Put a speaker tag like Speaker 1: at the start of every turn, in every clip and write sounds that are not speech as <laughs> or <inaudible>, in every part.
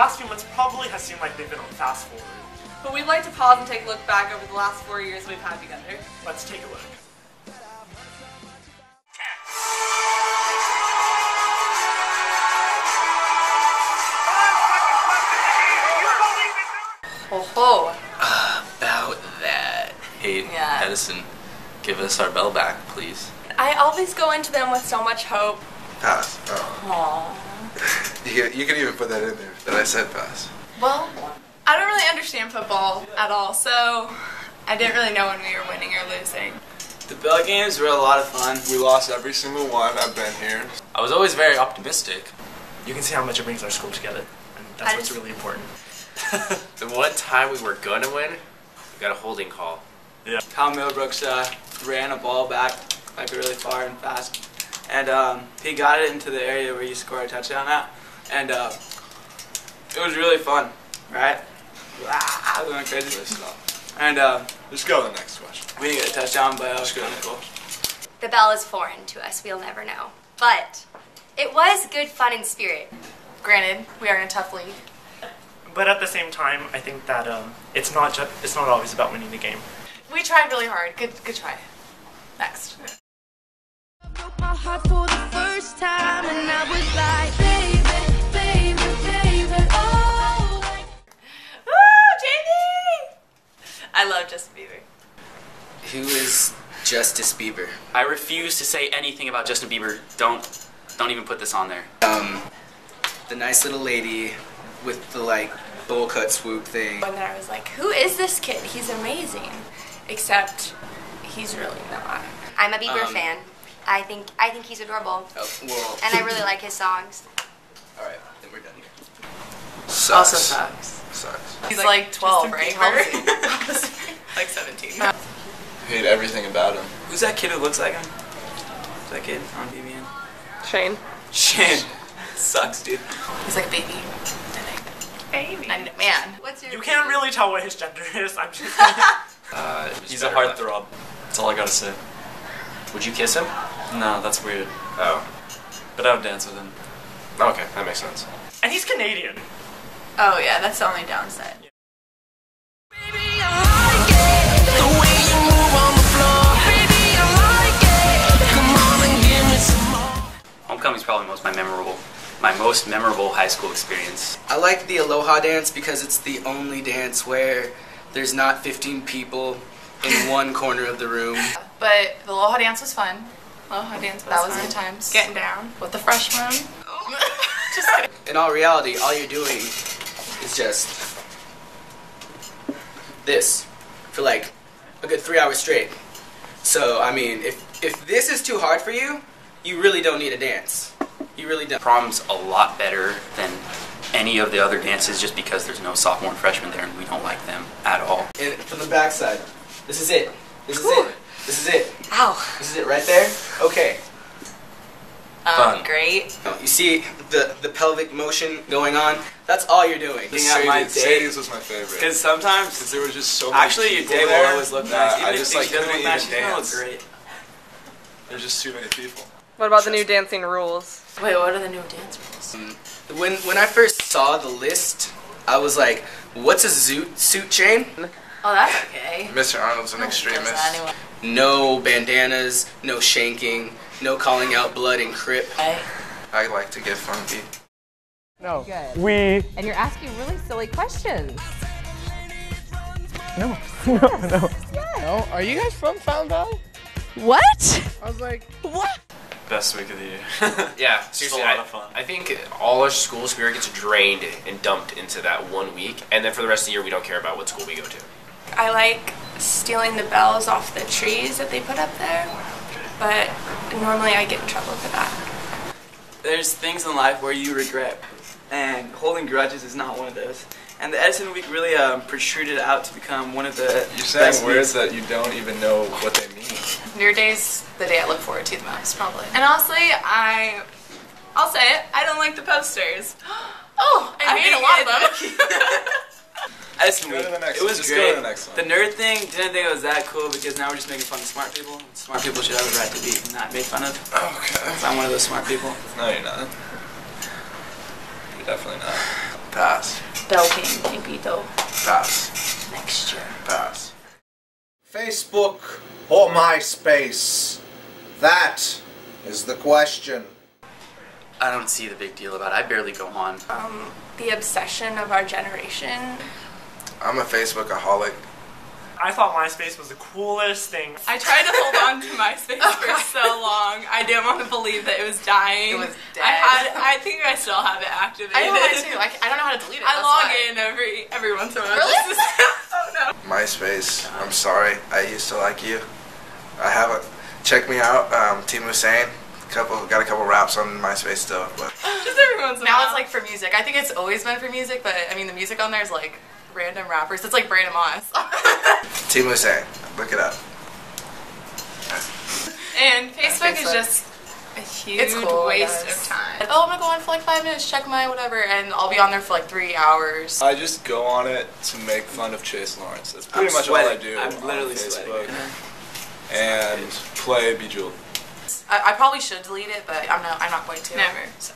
Speaker 1: last few months probably has seemed like they've been on fast forward.
Speaker 2: But we'd like to pause and take a look back over the last four years we've had together.
Speaker 1: Let's take a look.
Speaker 2: Ho ho.
Speaker 3: About that. Hey,
Speaker 2: Yeah.
Speaker 3: Edison, give us our bell back, please.
Speaker 2: I always go into them with so much hope.
Speaker 4: Pass. Oh.
Speaker 2: Aww.
Speaker 4: You, can- you can even put that in there that I said pass.
Speaker 5: Well, I don't really understand football at all, so I didn't really know when we were winning or losing.
Speaker 6: The Bell games were a lot of fun.
Speaker 4: We lost every single one. I've been here.
Speaker 3: I was always very optimistic.
Speaker 1: You can see how much it brings our school together. And that's
Speaker 5: I
Speaker 1: what's
Speaker 5: just-
Speaker 1: really important. <laughs>
Speaker 7: The one time we were gonna win, we got a holding call.
Speaker 6: Kyle Millbrooks uh, ran a ball back like really far and fast, and um, he got it into the area where you score a touchdown at, and uh, it was really fun, right? Wow, we went crazy. And uh,
Speaker 4: Let's go to the next question.
Speaker 6: we didn't get a touchdown, but it was kind of cool.
Speaker 8: The bell is foreign to us, we'll never know. But it was good fun and spirit.
Speaker 5: Granted, we are in a tough league.
Speaker 1: But at the same time, I think that um, it's not just it's not always about winning the game.
Speaker 5: We tried really hard. Good, good try. Next.
Speaker 9: Broke my heart for the first time and I was like, baby, baby, baby, oh. like-
Speaker 5: Woo, Jamie! I love Justin Bieber.
Speaker 10: Who is Justice Bieber?
Speaker 3: I refuse to say anything about Justin Bieber. Don't, don't even put this on there.
Speaker 10: Um, the nice little lady with the like bowl cut swoop thing.
Speaker 5: And then I was like, who is this kid? He's amazing. Except he's really not.
Speaker 8: I'm a Bieber
Speaker 10: Um,
Speaker 8: fan. I think I think he's adorable,
Speaker 10: Oh, well,
Speaker 8: and I really like his songs.
Speaker 10: all right, then we're done here.
Speaker 4: Sucks.
Speaker 6: Also sucks.
Speaker 4: Sucks.
Speaker 5: He's like, 12, right?
Speaker 2: Bieber. <laughs>
Speaker 5: like 17.
Speaker 4: I Hate everything about him.
Speaker 6: Who's that kid who looks like him? Who's that kid on BBN?
Speaker 2: Shane.
Speaker 6: Shane. <laughs> Sucks, dude.
Speaker 5: He's like a baby.
Speaker 2: Baby.
Speaker 5: And man.
Speaker 8: What's your?
Speaker 1: You can't really tell what his gender <laughs> is. I'm just.
Speaker 7: Uh,
Speaker 11: He's a heartthrob. That's all I gotta say.
Speaker 7: Would you kiss him?
Speaker 11: No, that's weird.
Speaker 7: Oh.
Speaker 11: But I would dance with him.
Speaker 7: Okay, that makes sense.
Speaker 1: and he's Canadian.
Speaker 5: Oh yeah, that's the only downside.
Speaker 3: Homecoming's probably most my memorable, my most memorable high school experience.
Speaker 10: I like the Aloha dance because it's the only dance where there's not 15 people in <laughs> one corner of the room.
Speaker 5: But the Aloha dance was fun. Aloha dance was
Speaker 2: That was
Speaker 5: fun.
Speaker 2: good times.
Speaker 5: Getting down with the freshmen. <laughs>
Speaker 10: In all reality, all you're doing is just this for like a good three hours straight. So I mean, if if this is too hard for you, you really don't need a dance. You really don't.
Speaker 3: Prom's a lot better than any of the other dances just because there's no sophomore and freshman there and we don't like them at all.
Speaker 10: And from the backside, this is it. This is it. This is it.
Speaker 8: Ow.
Speaker 10: This is it right there. Okay.
Speaker 5: Um,
Speaker 7: Fun.
Speaker 5: great.
Speaker 10: You see the the pelvic motion going on? That's all you're doing.
Speaker 6: Looking at my
Speaker 4: Sadie's, was my favorite.
Speaker 6: Because sometimes,
Speaker 4: Because there was just so many
Speaker 6: actually, your
Speaker 4: people
Speaker 6: date will
Speaker 4: there
Speaker 6: always look
Speaker 4: that
Speaker 6: nice. Even
Speaker 4: I just
Speaker 6: she
Speaker 4: like
Speaker 6: doesn't
Speaker 4: couldn't
Speaker 6: look nice,
Speaker 4: even
Speaker 6: she's look
Speaker 4: dance.
Speaker 6: great.
Speaker 4: There's just too many people.
Speaker 2: What about the new dancing rules?
Speaker 5: Wait, what are the new dance rules?
Speaker 10: When when I first saw the list, I was like, "What's a zoot suit chain?"
Speaker 5: Oh, that's okay.
Speaker 4: Mr. Arnold's an extremist.
Speaker 5: That anyway.
Speaker 10: No bandanas, no shanking, no calling out blood and crip.
Speaker 5: Okay.
Speaker 4: I like to get funky.
Speaker 1: No.
Speaker 12: Good.
Speaker 1: We.
Speaker 12: And you're asking really silly questions.
Speaker 1: No. <laughs> no. No.
Speaker 12: No.
Speaker 11: Are you guys from Fountain Valley?
Speaker 12: What?
Speaker 11: I was like,
Speaker 12: What?
Speaker 11: best week of the year. <laughs>
Speaker 7: Yeah,
Speaker 11: Just
Speaker 7: seriously,
Speaker 11: a lot
Speaker 7: I,
Speaker 11: of fun.
Speaker 7: I think all our school spirit gets drained and dumped into that one week, and then for the rest of the year, we don't care about what school we go to.
Speaker 5: I like stealing the bells off the trees that they put up there, but normally I get in trouble for that.
Speaker 6: There's things in life where you regret, and holding grudges is not one of those. And the Edison Week really um, protruded out to become one of the
Speaker 4: You're
Speaker 6: best
Speaker 4: saying words
Speaker 6: weeks.
Speaker 4: that you don't even know what they mean.
Speaker 5: Your day's the day I look forward to the most, probably. And honestly, I, I'll say it, I don't like the posters. <gasps> Oh, I, made a lot of them. <laughs> <laughs>
Speaker 6: Edison
Speaker 4: Go to the next
Speaker 6: it was
Speaker 4: Just go
Speaker 6: great.
Speaker 4: to the next one.
Speaker 6: The nerd thing didn't think it was that cool because now we're just making fun of smart people. Smart people should have a right to be not made fun of.
Speaker 4: Okay.
Speaker 6: 'Cause I'm one of those smart people.
Speaker 4: No, you're not. You're definitely not. Pass.
Speaker 5: Bell King, Campito.
Speaker 4: Pass.
Speaker 5: Next year.
Speaker 4: Pass.
Speaker 13: Facebook or MySpace? That is the question.
Speaker 3: I don't see the big deal about it. I barely go on.
Speaker 5: Um, the obsession of our generation.
Speaker 4: I'm a Facebookaholic.
Speaker 1: I thought MySpace was the coolest thing.
Speaker 5: I tried to hold on to MySpace <laughs> for so long. I didn't want to believe that it was dying.
Speaker 2: It was dead.
Speaker 5: I had. I think I still have it activated.
Speaker 2: I know mine too. I, I don't know how to delete it.
Speaker 5: I
Speaker 2: that's
Speaker 5: log
Speaker 2: why.
Speaker 5: in every every once in a while.
Speaker 2: Really? <laughs>
Speaker 5: oh no.
Speaker 4: MySpace. I'm sorry. I used to like you. I have a. Check me out. Um, Team Hussein. Couple got a couple raps on MySpace still, but <laughs>
Speaker 5: Just every once in a
Speaker 2: Now it's like for music. I think it's always been for music, but I mean the music on there is like random rappers. It's like Brandon Moss. <laughs>
Speaker 4: Team Hussein. Look it up.
Speaker 5: And Facebook, is just a huge
Speaker 2: It's cool,
Speaker 5: waste of time.
Speaker 2: Oh, I'm gonna go on for like five minutes, check my whatever, and I'll be on there for like three hours.
Speaker 4: I just go on it to make fun of Chase Lawrence. That's pretty
Speaker 6: I'm
Speaker 4: much all I do
Speaker 6: I'm
Speaker 4: on
Speaker 6: literally
Speaker 4: Facebook.
Speaker 6: sweating.
Speaker 4: And uh-huh. play Bejeweled.
Speaker 2: I, I probably should delete it, but I'm not. I'm not going to.
Speaker 5: Never.
Speaker 2: So.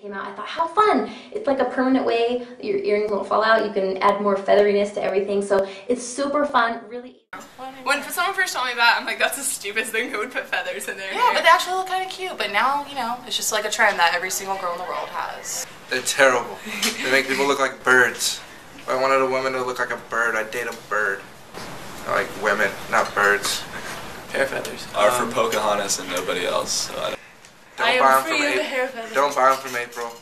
Speaker 14: Came out, I thought, how fun! It's like a permanent way. Your earrings won't fall out. You can add more featheriness to everything. So it's super fun. Really.
Speaker 5: When someone first told me that, I'm like, that's the stupidest thing. Who would put feathers in there?
Speaker 2: Yeah,
Speaker 5: hair?
Speaker 2: but they actually look kind of cute. But now, you know, it's just like a trend that every single girl in the world has.
Speaker 4: They're terrible. they make people look like birds. If I wanted a woman to look like a bird, I'd date a bird. I like women, not birds.
Speaker 6: Hair feathers.
Speaker 11: Are for
Speaker 6: Um,
Speaker 11: Pocahontas and nobody else. So I don't
Speaker 4: Don't
Speaker 5: I am
Speaker 4: buy 'em
Speaker 5: free
Speaker 4: from
Speaker 5: of
Speaker 4: April.
Speaker 5: hair feathers.
Speaker 4: Don't buy them from April. <gasps>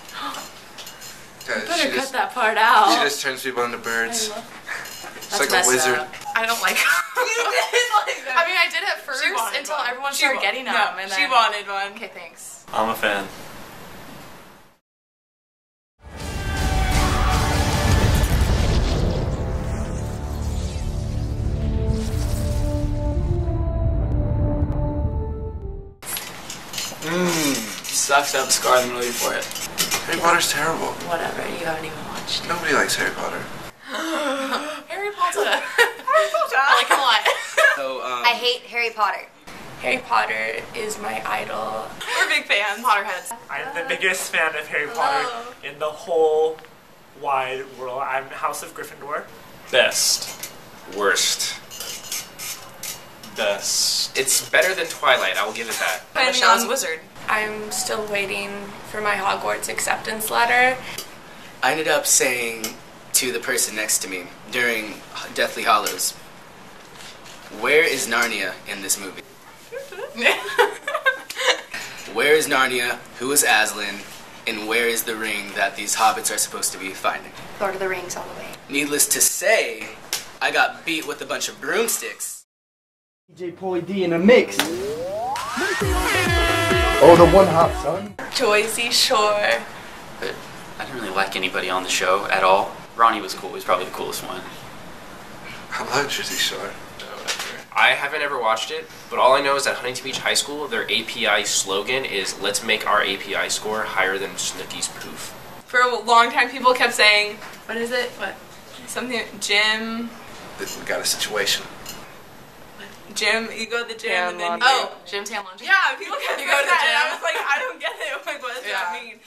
Speaker 4: 'Cause
Speaker 5: Better
Speaker 4: she
Speaker 5: cut
Speaker 4: just,
Speaker 5: that part out.
Speaker 4: She just turns people into birds. <laughs> It's
Speaker 2: That's
Speaker 4: like a
Speaker 2: messed
Speaker 4: wizard.
Speaker 2: up. I don't like. <laughs> <laughs> I mean, I did at first until
Speaker 5: one.
Speaker 2: everyone
Speaker 5: She
Speaker 2: started getting them.
Speaker 5: no,
Speaker 2: and
Speaker 5: she wanted one.
Speaker 2: Okay, thanks.
Speaker 11: I'm a fan.
Speaker 6: Sucks to have a scar in the middle of your forehead.
Speaker 4: Harry Potter's terrible.
Speaker 5: Whatever. You haven't even watched it.
Speaker 4: Nobody likes Harry Potter. <gasps>
Speaker 2: Harry Potter. <laughs> Harry Potter. I like him a lot. <laughs>
Speaker 10: So, um,
Speaker 8: I hate Harry Potter.
Speaker 5: Harry Potter is my idol. We're big fans.
Speaker 2: Potterheads.
Speaker 1: I'm the biggest fan of Harry Potter in the whole wide world. I'm House of Gryffindor.
Speaker 11: Best.
Speaker 7: Worst.
Speaker 11: Best.
Speaker 7: It's better than Twilight. I will give it that.
Speaker 5: Depending
Speaker 2: Michelle's
Speaker 5: on-
Speaker 2: wizard.
Speaker 5: I'm still waiting for my Hogwarts acceptance letter.
Speaker 10: I ended up saying to the person next to me during Deathly Hollows, Where is Narnia in this movie? <laughs> Where is Narnia? Who is Aslan? And where is the ring that these hobbits are supposed to be finding?
Speaker 8: Lord of the Rings all the way.
Speaker 10: Needless to say, I got beat with a bunch of broomsticks.
Speaker 15: DJ Pauly D in a mix.
Speaker 13: Oh, the one hot son?
Speaker 5: Joycey Shore.
Speaker 3: But I didn't really like anybody on the show at all. Ronnie was cool. He was probably the coolest one.
Speaker 4: I love Jersey Shore.
Speaker 7: I haven't ever watched it, but all I know is that Huntington Beach High School, their API slogan is "Let's make our API score higher than Snooki's poof."
Speaker 5: For a long time, people kept saying, "What is it? What? Something? Gym?
Speaker 4: We got a situation.
Speaker 5: Gym? You go to the gym
Speaker 2: Tan
Speaker 5: and then
Speaker 2: laundry.
Speaker 5: you,
Speaker 2: oh, gym tan laundry.
Speaker 5: yeah, people kept
Speaker 2: You
Speaker 5: saying
Speaker 2: go to the
Speaker 5: that, and I
Speaker 2: gym.
Speaker 5: was like, I don't get it. Like, what does that mean?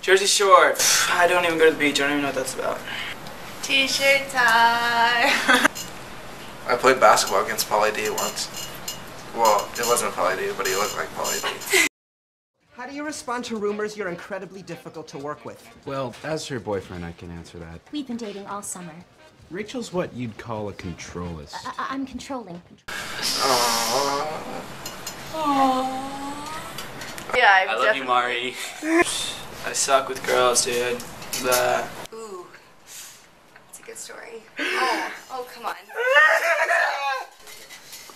Speaker 6: Jersey Shore. I don't even go to the beach. I don't even know what that's about.
Speaker 5: T-shirt tie. <laughs>
Speaker 4: I played basketball against Pauly D once. Well, it wasn't Pauly D, but he looked like Pauly D. <laughs>
Speaker 15: How do you respond to rumors you're incredibly difficult to work with?
Speaker 16: Well, as her boyfriend, I can answer that.
Speaker 17: We've been dating all summer.
Speaker 16: Rachel's what you'd call a controlist.
Speaker 17: I- I'm controlling.
Speaker 2: Yeah, I,
Speaker 3: I love you, Mari. <laughs>
Speaker 6: I suck with girls, dude. But
Speaker 8: Ooh, that's a good story. Oh, oh, come on.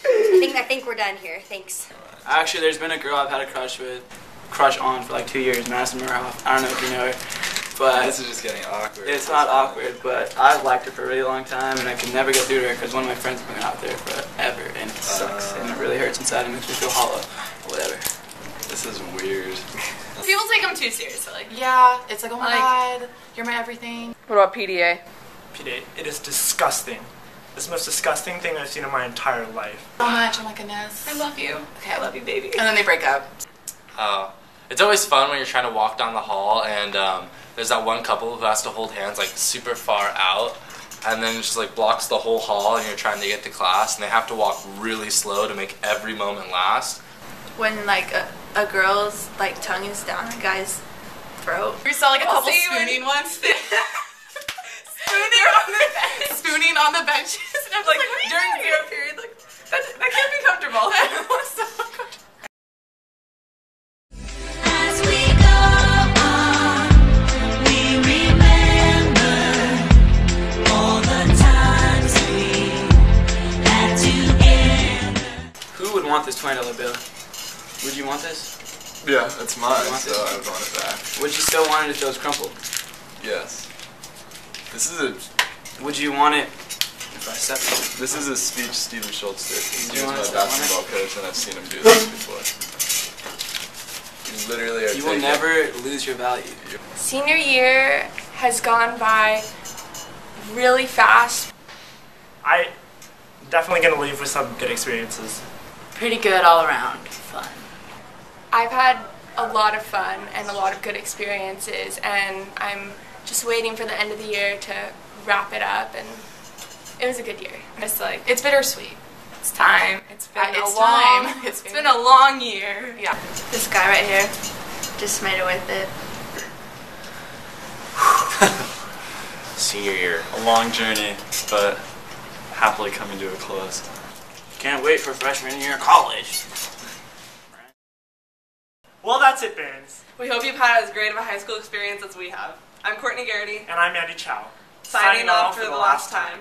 Speaker 8: I think I think we're done here. Thanks.
Speaker 6: actually, there's been a girl I've had a crush with, crush on for like two years, Madison Murhoff. I don't know if you know her, but
Speaker 4: This is just getting awkward.
Speaker 6: It's not awkward, but I've liked her for a really long time, and I can never get through to her because one of my friends has been out there forever, and it sucks, and it really hurts inside and makes me feel hollow. But whatever.
Speaker 11: This is weird.
Speaker 5: People take them too seriously. Like,
Speaker 2: Yeah, it's like, oh my
Speaker 5: Like-
Speaker 2: god, you're my everything.
Speaker 1: What about PDA? PDA. It is disgusting. It's the most disgusting thing I've seen in my entire life.
Speaker 2: So much. oh my goodness.
Speaker 5: I love you. Okay, I love you, baby.
Speaker 2: And then they break up.
Speaker 18: Oh, it's always fun when you're trying to walk down the hall and um, there's that one couple who has to hold hands like super far out, and then it just like blocks the whole hall, and you're trying to get to class, and they have to walk really slow to make every moment last.
Speaker 19: When like a, a girl's like tongue is down a guy's throat.
Speaker 5: We saw like a
Speaker 19: I'll
Speaker 5: couple
Speaker 19: see you when-
Speaker 5: spooning ones. <laughs> spooning on the spooning on the benches. And I was like,
Speaker 19: Like during zero period, like that, that can't be comfortable. <laughs> <laughs>
Speaker 6: would want this twenty dollar bill? Would you want this?
Speaker 11: Yeah, it's mine, so
Speaker 6: this?
Speaker 11: I would want it back.
Speaker 6: Would you still want it if it was crumpled?
Speaker 11: Yes. This is a
Speaker 6: Would you want it if I stepped on it?
Speaker 11: this is a speech Stephen Schultz did. He's my basketball coach, and I've seen him do <laughs> this before. You literally are
Speaker 6: You will
Speaker 11: taking-
Speaker 6: never lose your value.
Speaker 19: Senior year has gone by really fast.
Speaker 1: I definitely gonna leave with some good experiences.
Speaker 20: Pretty good all around. Fun.
Speaker 19: I've had a lot of fun and a lot of good experiences, and I'm just waiting for the end of the year to wrap it up. And it was a good year. It's like it's bittersweet. It's time. It's been
Speaker 5: Uh,
Speaker 19: a long.
Speaker 5: time. <laughs>
Speaker 19: It's been a long year.
Speaker 5: Yeah.
Speaker 19: This guy right here just made it with it. <laughs>
Speaker 7: Senior year.
Speaker 11: A long journey, but happily coming to a close.
Speaker 6: Can't wait for freshman year of college.
Speaker 1: Well, that's it, Barons.
Speaker 5: We hope you've had as great of a high school experience as we have. I'm Courtney Garrity,
Speaker 1: And I'm Andy Chau.
Speaker 5: signing off for the last time.